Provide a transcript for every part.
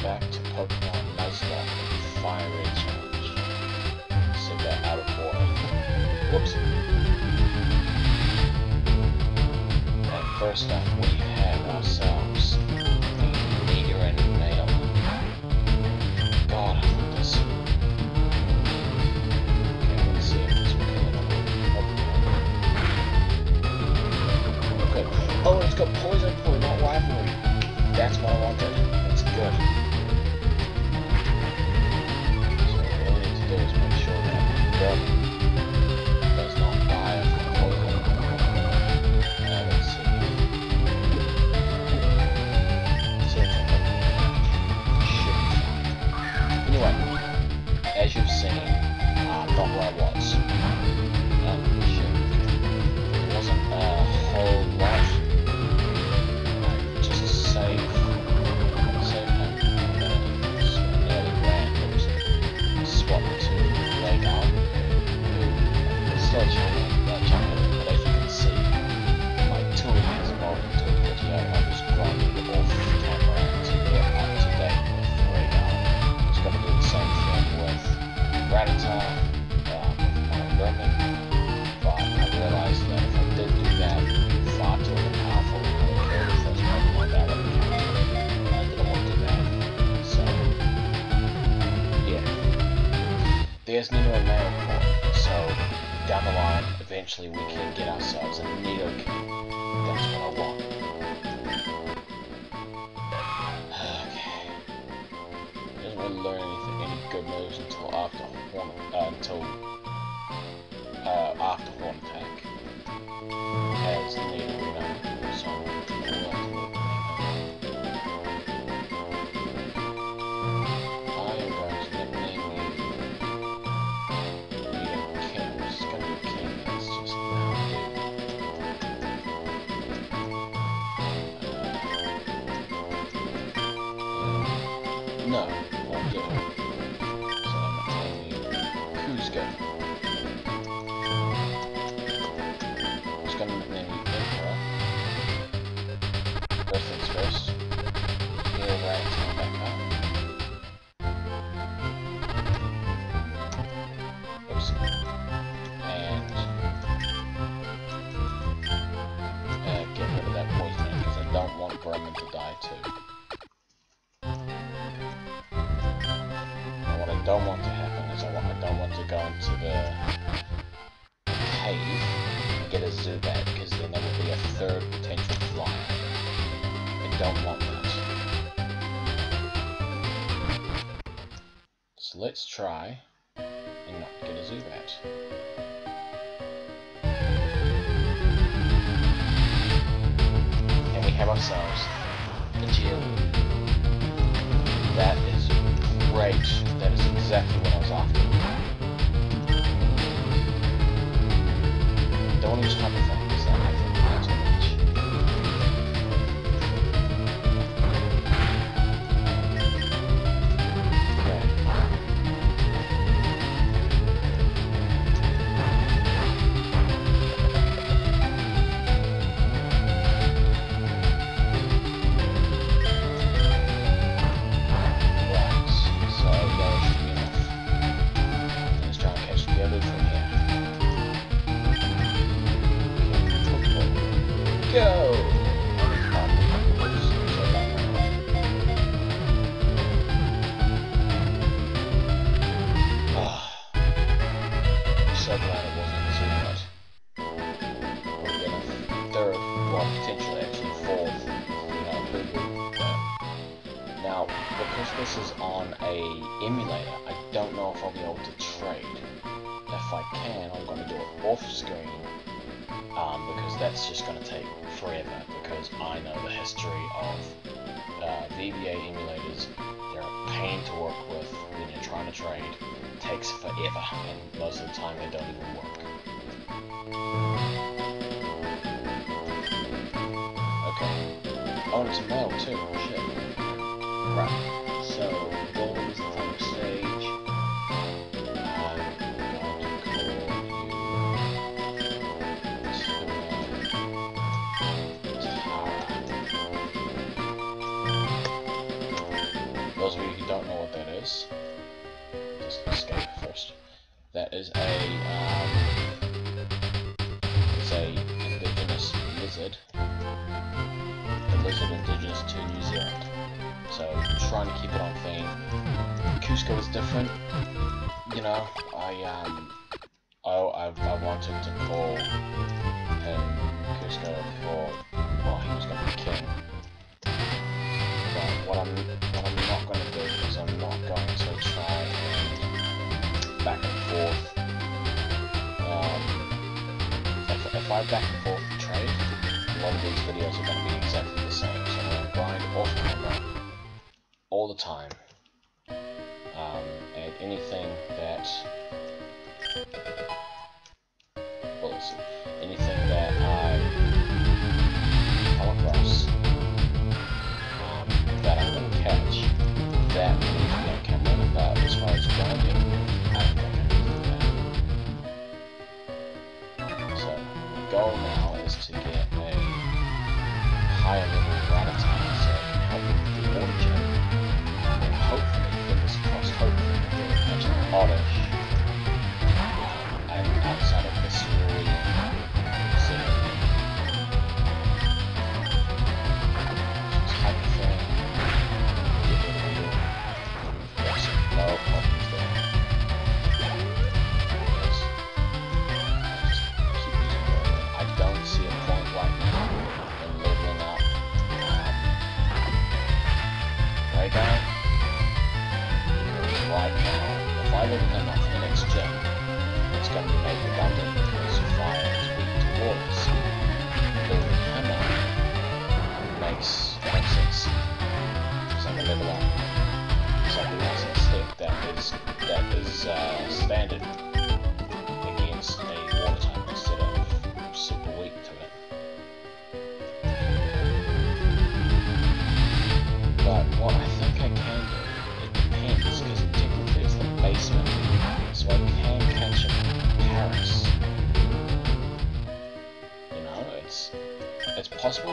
back to Pokemon Nuzlocke Fire Red Challenge. Said that out of order. Whoops. And first up we have ourselves the leader and nail. God, I this. Okay, let's see if this will kill. Okay. Oh, it's got poison point, not rivalry. That's what I wanted. there's Nino and Mayo Port. So down the line, eventually we can get ourselves a Nidoking. That's what I want. Okay. Doesn't want to learn anything, any good moves until after Horn, uh, until uh, after Horn attack. As Nino, you know, so. try. history of uh, VBA emulators. They're a pain to work with when you're trying to trade. It takes forever, and most of the time they don't even work. Okay. Oh, it's a mail too. Oh, shit. Right. So, what Indigenous to New Zealand. So trying to keep it on theme. Cusco is different. You know, I um, I, I, I wanted to call him Cusco for well, he was gonna be king. But what I'm what I'm not gonna do is I'm not going to try and back and forth. Um, if, if I back and forth trade, a lot of these videos are going to be exactly the same all the time. All the time. Um, and anything that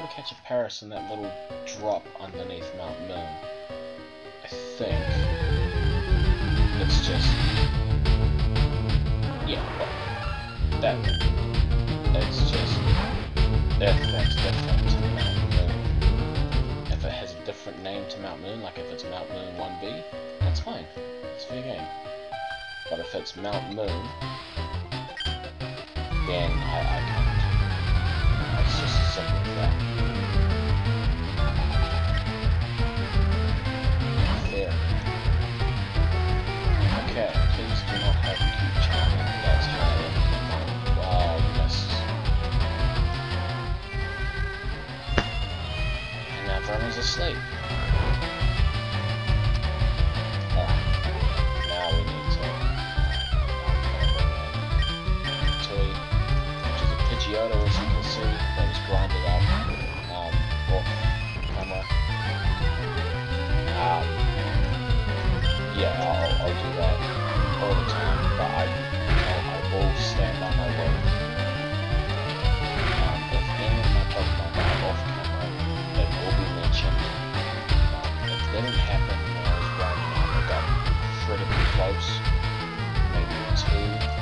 catch a Paras in that little drop underneath Mount Moon. I think. It's just... Yeah, well, that... It's just... That that's different to Mount Moon. If it has a different name to Mount Moon, like if it's Mount Moon 1B, that's fine. It's fair game. But if it's Mount Moon, then I, I can't. It's just as simple as that. Pretty close. Maybe two.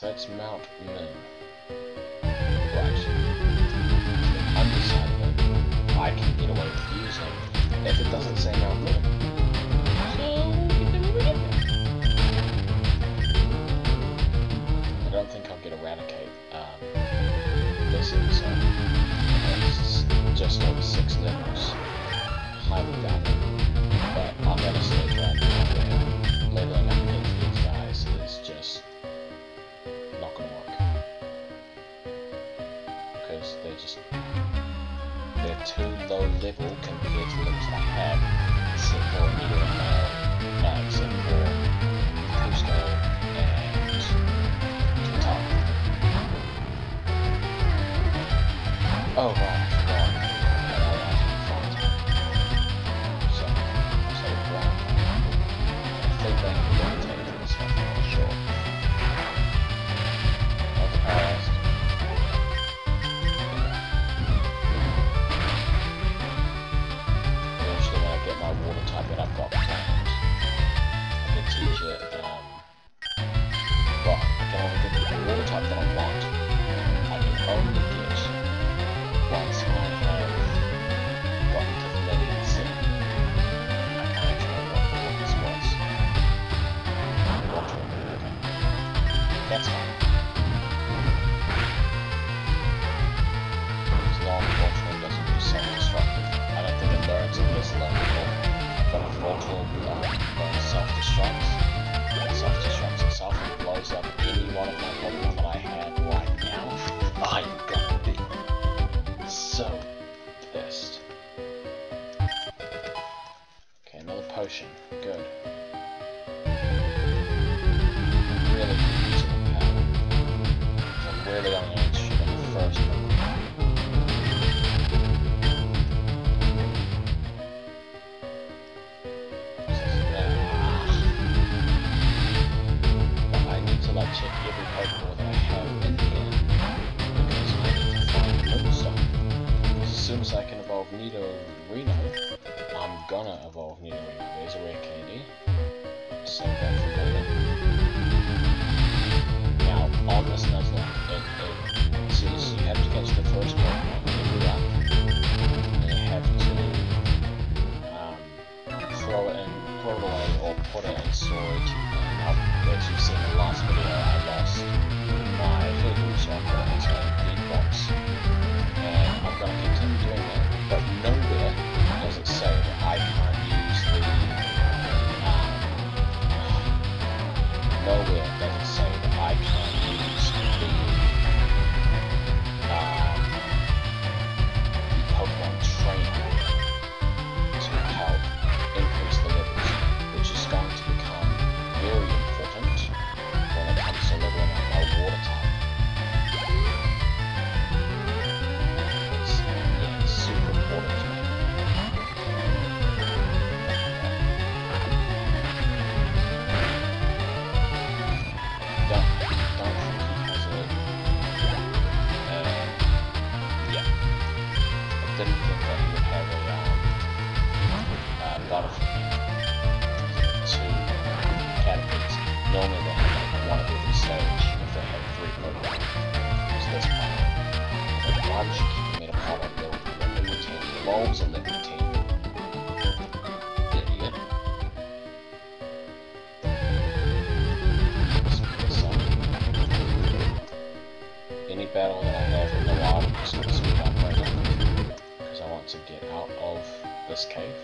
that's Mount Men. Right. I I can get away with using if it doesn't say Mount Moon. I don't think I'll get Eradicate. Um, this is, um, just over six levels. Highly doubtful. though liberal individuals I had, except for Nita and not except Cusco and Tom. Oh, wow. prototype that I want. Candy. So. Now, all this stuff it, so you have to catch the first Pokemon every round. And you have to um, throw it in away or put it in storage. And now, as you've seen in the last video, I lost my Voodoo Chakra into a big box. And I'm gonna continue doing that so I obviously keep the main opponent low. Let them retain the bombs and let them retain Any battle that I have in the lobby is going to speed up right now because I want to get out of this cave.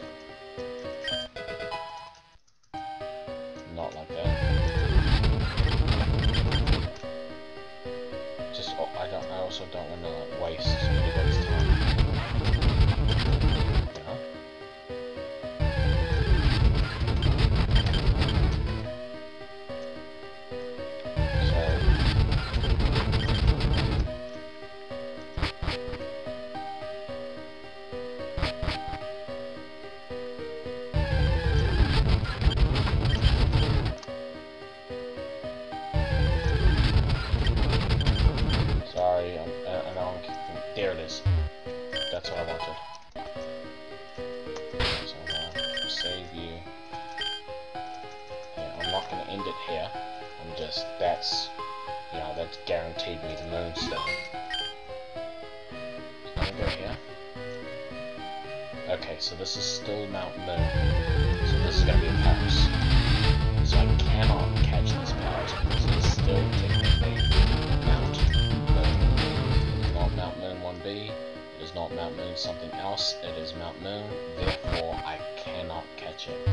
catch it.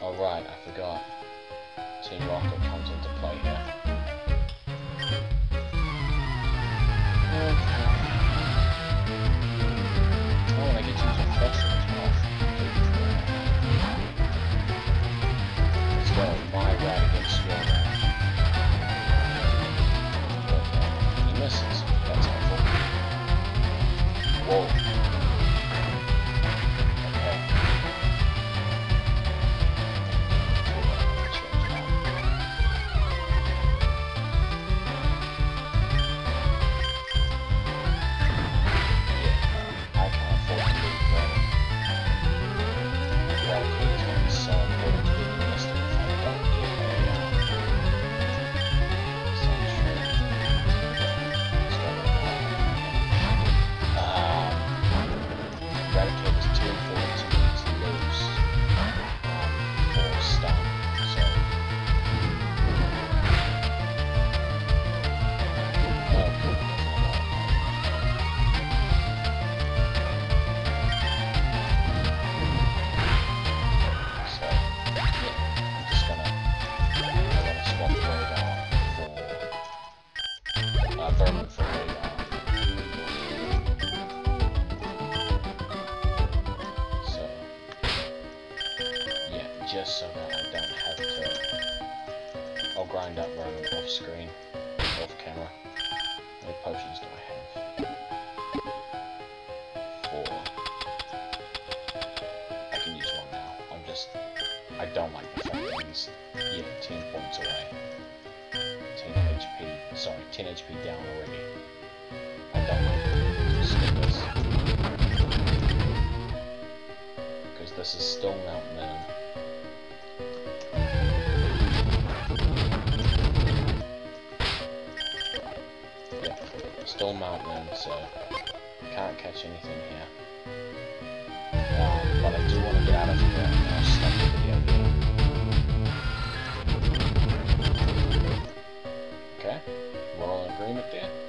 Alright, I forgot. Team Rocket comes into play here. screen off camera. How many potions do I have? Four. I can use one now. I'm just... I don't like the fact that he's, yeah, 10 points away. 10 HP, sorry, 10 HP down already. I don't like Stickers. Because this is still Mount Minimum. still mountain, so can't catch anything here. Um, but I do want to get out of here. I'll stop the video here. Okay, we're all in agreement there.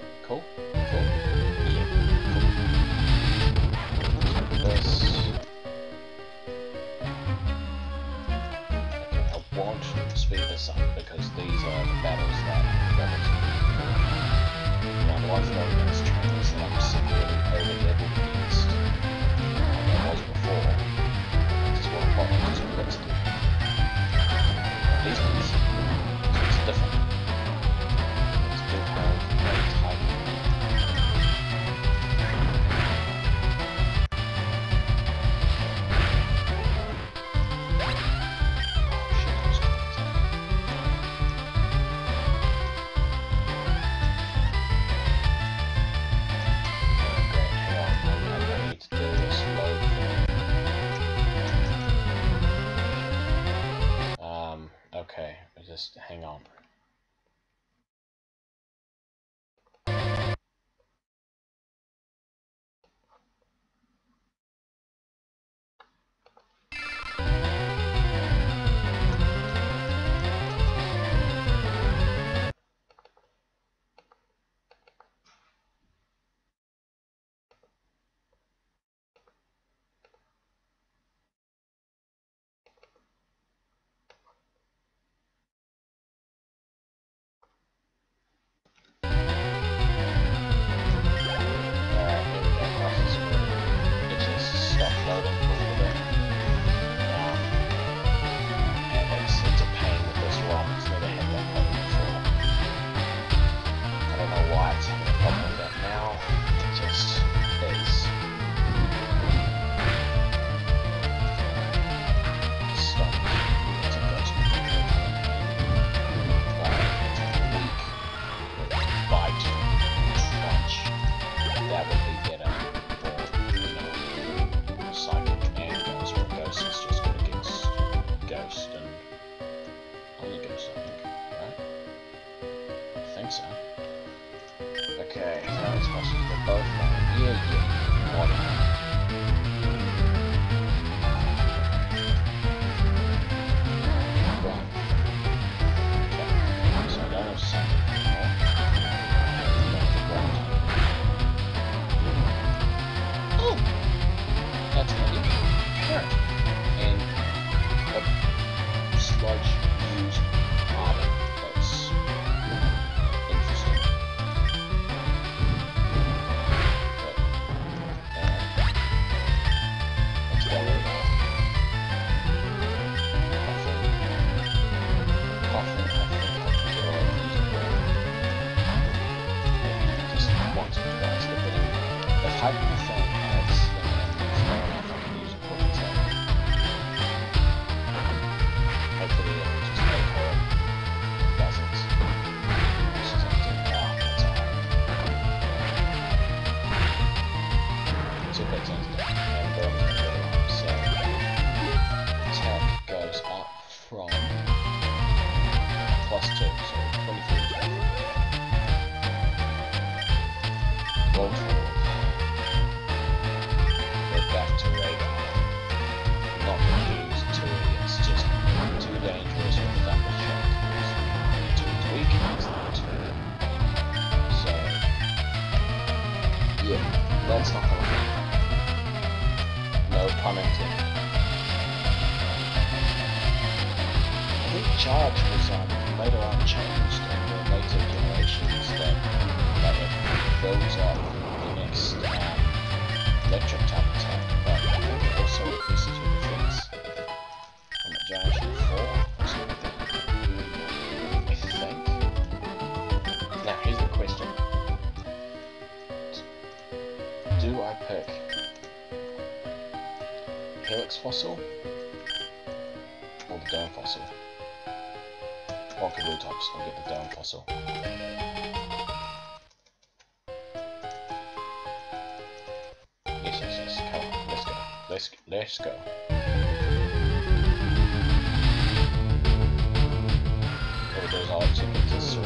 Builds up the next um, electric type attack, but it also increases your defense from generation 4 or something. I think. Now here's the question. Do I pick Helix Fossil or the Dome Fossil? Kabutops, I'll get the Dome Fossil. Let's, go. I'll actually get to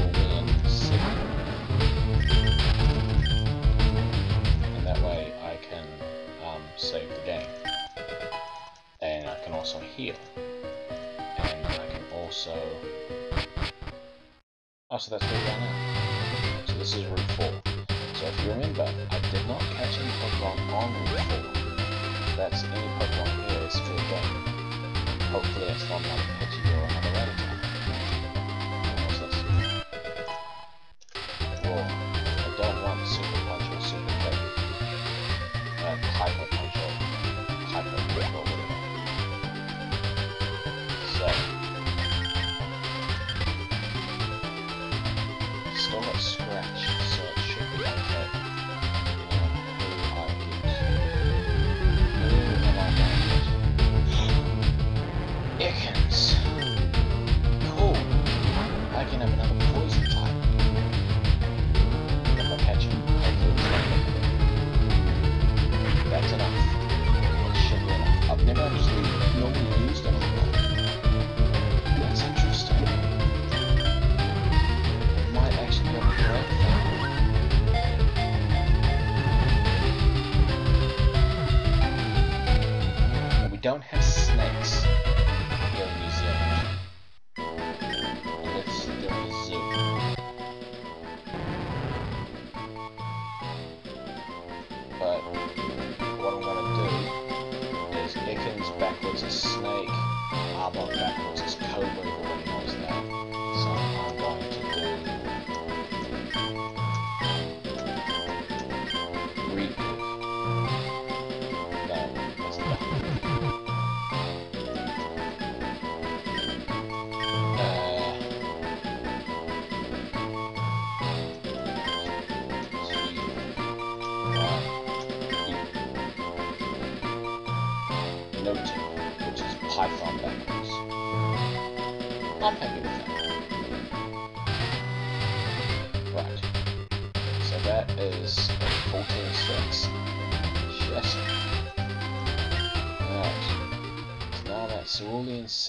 And that way I can um, save the game. And I can also heal. And I can also... Oh, so that's where we are now. So this is Route 4. So if you remember, I did not catch any Pokemon on Route 4. That's any Pokemon here is fair game. Hopefully it's not another Pidgey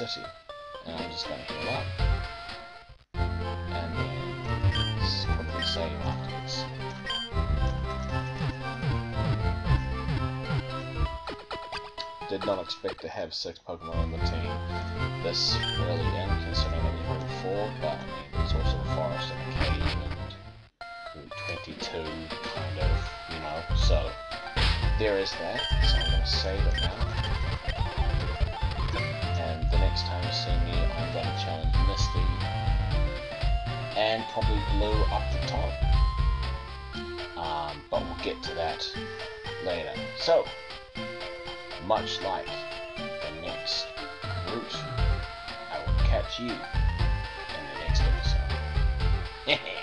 City. And I'm just gonna heal up. And save afterwards. Did not expect to have six Pokemon on the team this early in, considering was Route 4, but I mean, there's also a forest and a cave and 22, kind of, you know, so there is that, so I'm gonna save it now. Next time you see me, I'm gonna challenge Misty and probably Blue up the top. Um, but we'll get to that later. So, much like the next route, I will catch you in the next episode.